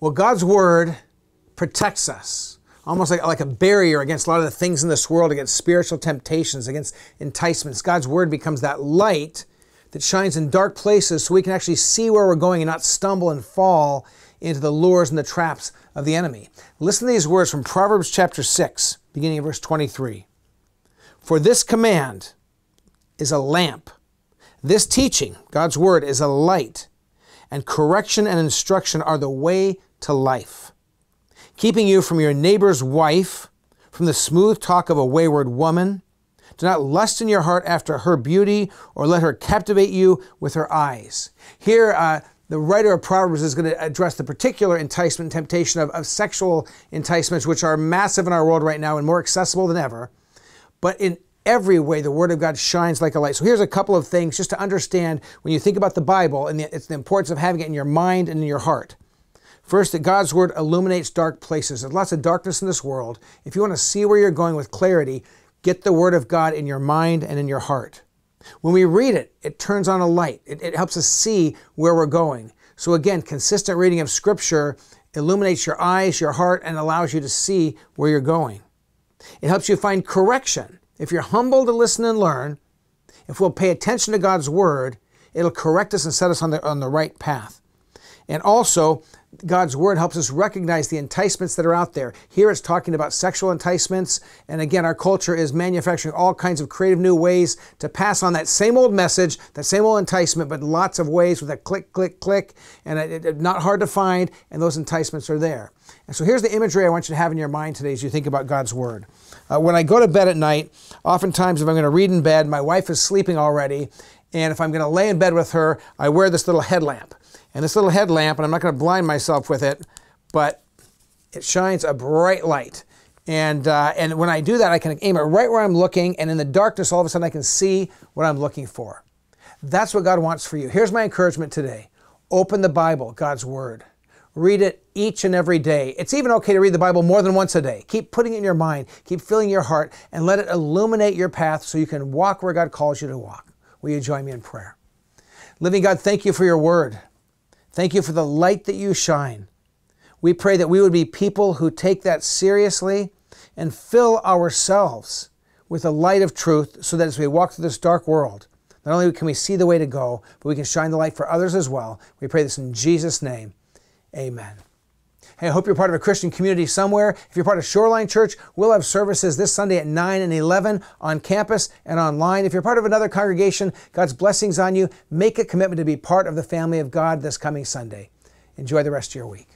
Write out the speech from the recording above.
Well, God's Word protects us, almost like, like a barrier against a lot of the things in this world, against spiritual temptations, against enticements. God's Word becomes that light that shines in dark places so we can actually see where we're going and not stumble and fall into the lures and the traps of the enemy. Listen to these words from Proverbs chapter 6, beginning of verse 23. For this command is a lamp. This teaching, God's word, is a light, and correction and instruction are the way to life, keeping you from your neighbor's wife, from the smooth talk of a wayward woman. Do not lust in your heart after her beauty, or let her captivate you with her eyes. Here, uh, the writer of Proverbs is going to address the particular enticement and temptation of, of sexual enticements, which are massive in our world right now and more accessible than ever. But in every way, the Word of God shines like a light. So here's a couple of things just to understand when you think about the Bible and the, it's the importance of having it in your mind and in your heart. First, that God's Word illuminates dark places. There's lots of darkness in this world. If you want to see where you're going with clarity, get the Word of God in your mind and in your heart. When we read it, it turns on a light. It, it, helps us see where we're going. So again, consistent reading of Scripture illuminates your eyes, your heart, and allows you to see where you're going. It helps you find correction. If you're humble to listen and learn, if we'll pay attention to God's Word, it'll correct us and set us on the, on the right path. And also, God's word helps us recognize the enticements that are out there. Here it's talking about sexual enticements. And again, our culture is manufacturing all kinds of creative new ways to pass on that same old message, that same old enticement, but lots of ways with a click, click, click, and it, it, not hard to find. And those enticements are there. And so here's the imagery I want you to have in your mind today as you think about God's word. Uh, when I go to bed at night, oftentimes if I'm going to read in bed, my wife is sleeping already. And if I'm going to lay in bed with her, I wear this little headlamp. And this little headlamp, and I'm not going to blind myself with it, but it shines a bright light. And, uh, and when I do that, I can aim it right where I'm looking, and in the darkness, all of a sudden, I can see what I'm looking for. That's what God wants for you. Here's my encouragement today open the Bible, God's Word. Read it each and every day. It's even okay to read the Bible more than once a day. Keep putting it in your mind, keep filling your heart, and let it illuminate your path so you can walk where God calls you to walk. Will you join me in prayer? Living God, thank you for your word. Thank you for the light that you shine. We pray that we would be people who take that seriously and fill ourselves with the light of truth so that as we walk through this dark world, not only can we see the way to go, but we can shine the light for others as well. We pray this in Jesus' name. Amen. Hey, I hope you're part of a Christian community somewhere. If you're part of Shoreline Church, we'll have services this Sunday at 9 and 11 on campus and online. If you're part of another congregation, God's blessings on you. Make a commitment to be part of the family of God this coming Sunday. Enjoy the rest of your week.